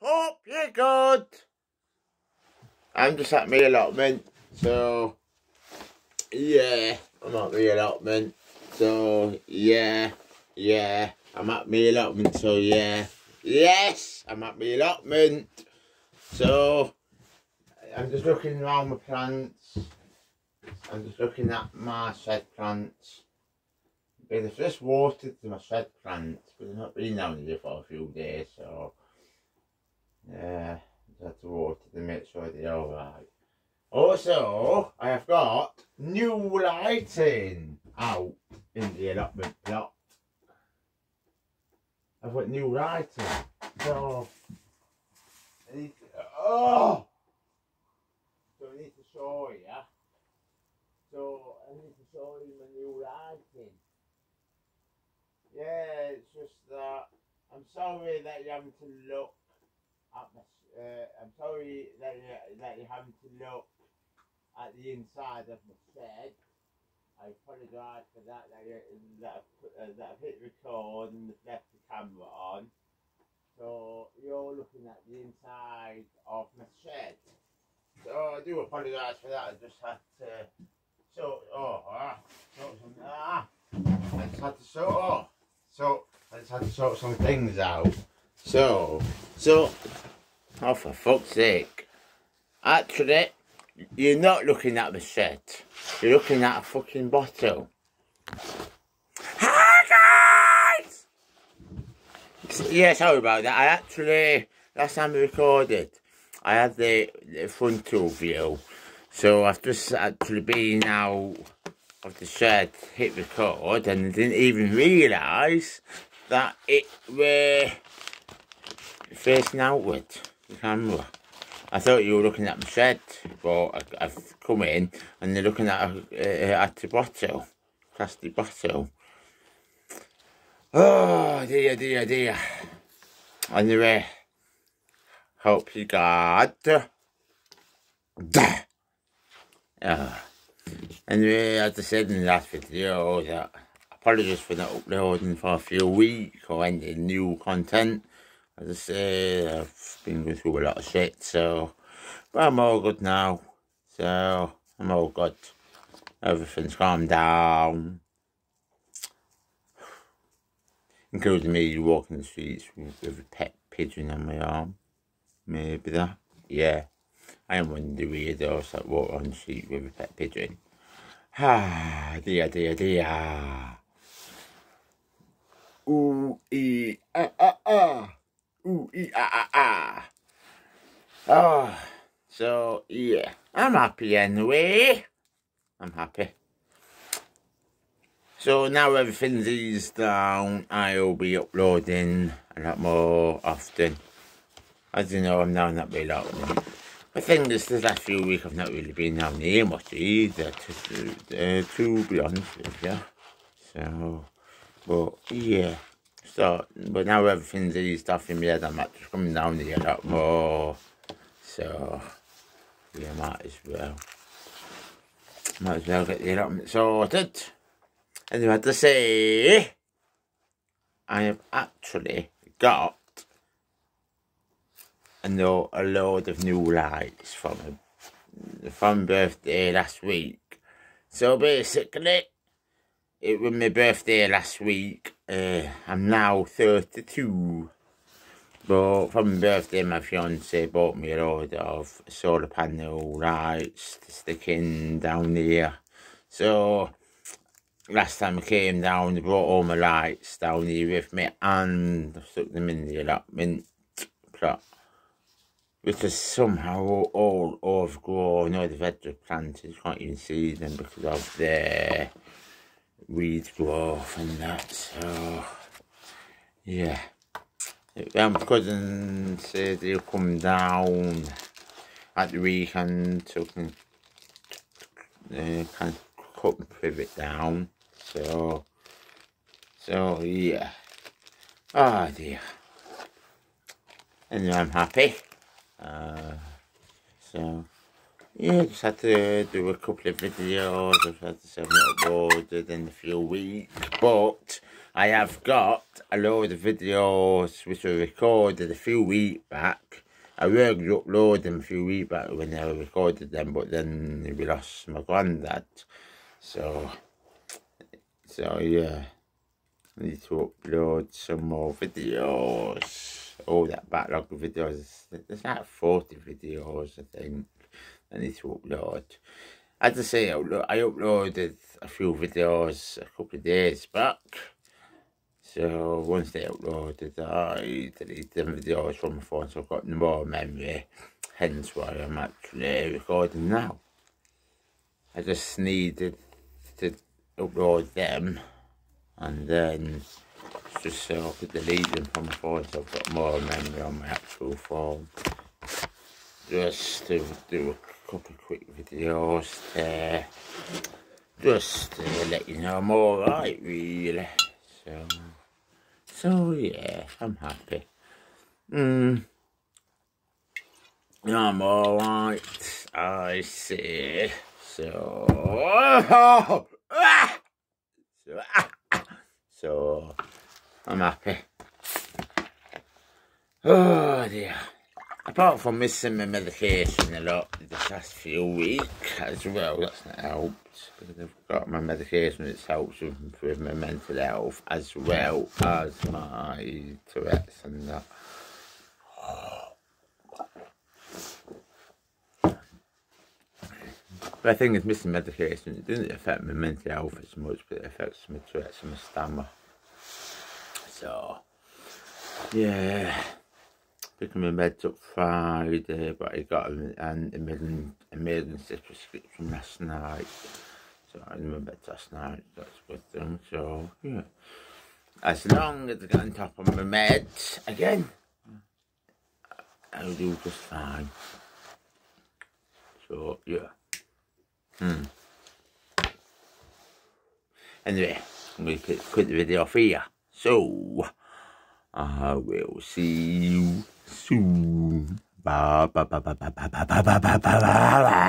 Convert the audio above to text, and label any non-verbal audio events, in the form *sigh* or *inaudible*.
Hope you're good. I'm just at my allotment, so yeah, I'm at my allotment. So yeah, yeah, I'm at my allotment. So yeah, yes, I'm at my allotment. So I'm just looking around my plants. I'm just looking at my shed plants. They've just watered my shed plants, but they've not been down here for a few days, so yeah, to water to make sure they're alright. Also, I have got new lighting out in the allotment plot. I've got new lighting. So, I need to, oh! So I need to show you. So I need to show you my new lighting. Yeah, it's just that I'm sorry that you're having to look Uh, I'm sorry that you that you're having to look at the inside of my shed. I apologise for that. That, you, that, I've, uh, that I've hit record and left the camera on. So you're looking at the inside of my shed. So I do apologise for that. I just had to. So oh ah, sort ah. I just had to sort oh, so I just had to sort some things out. So so oh for fuck's sake. Actually, you're not looking at the shed. You're looking at a fucking bottle. Hi guys! Yeah, sorry about that. I actually last time we recorded, I had the, the frontal view. So I've just actually been out of the shed, hit record, and didn't even realise that it were facing outward, camera. I thought you were looking at my shed, but I, I've come in and they're looking at a, uh, at the bottle, plastic bottle. Oh dear, dear, dear. Anyway, hope you got. Duh. Uh, anyway, as I said in the last video, that apologies for not uploading for a few weeks or any new content. As I say, I've been going through a lot of shit, so but I'm all good now. So I'm all good. Everything's calmed down. Including me walking the streets with, a pet pigeon on my arm. Maybe that. Yeah. I am one of the weirdos that walk on the street with a pet pigeon. Ah, *sighs* dear, dear, dear. Ooh, ee, ah, ah, ah. Ooh, ee, ah, ah, ah. Oh, so, yeah. I'm happy anyway. I'm happy. So now everything's eased down, I'll be uploading a lot more often. As you know, I'm now not really out. I think this the last few weeks I've not really been down here much either, to, uh, to be honest with you. So, but yeah. So, but now everything's eased off in my head, I'm actually coming down here a lot more. So, yeah, might as well. Might as well get the allotment sorted. And you had to say, I have actually got a, a load of new lights from a, from birthday last week. So basically, it was my birthday last week. Uh, I'm now 32. But from my birthday, my fiance bought me a load of solar panel lights to stick in down here. So last time I came down, they brought all my lights down here with me and I stuck them in the allotment plot. Which is somehow all, overgrown, all the plants, you can't even see them because of the weed growth and that, so yeah. Um, cousin said he'll come down at the weekend so can uh, kind of cut and privet down. So, so yeah. Oh dear. Anyway, I'm happy. Uh, so, yeah, just had to do a couple of videos. I've had to have it uploaded in a few weeks. But, I have got a load of videos which were recorded a few weeks back. I really uploaded them a few weeks back when I recorded them, but then we lost my granddad. So, so yeah, I need to upload some more videos. All that backlog of videos, there's like 40 videos, I think, I need to upload. As I say, I uploaded a few videos a couple of days back. So once they uploaded, I deleted the videos from my phone, so I've got more memory. Hence why I'm actually recording now. I just needed to upload them and then just so I could delete them from my phone so I've got more memory on my actual phone. Just to do a couple of quick videos there just to let you know I'm alright really. So so yeah I'm happy. Mm. I'm alright I see. So so, *laughs* so I'm happy. Oh dear apart from missing my medication a lot the past few weeks as well, that's not helped because I've got my medication which helps with, with my mental health as well as my Tourette's and that. But I think it's missing medication, it doesn't affect my mental health as much, but it affects my Tourette's and my stammer. So, yeah picking my meds up Friday, but I got an emergency prescription last night. So I in my bed last night, that's a good thing. So, yeah. As long as I get on top of my meds, again, I'll do just fine. So, yeah. Hmm. Anyway, I'm going to quit the video off here. So, I will see you soon. Ba ba ba ba ba ba ba ba ba ba ba.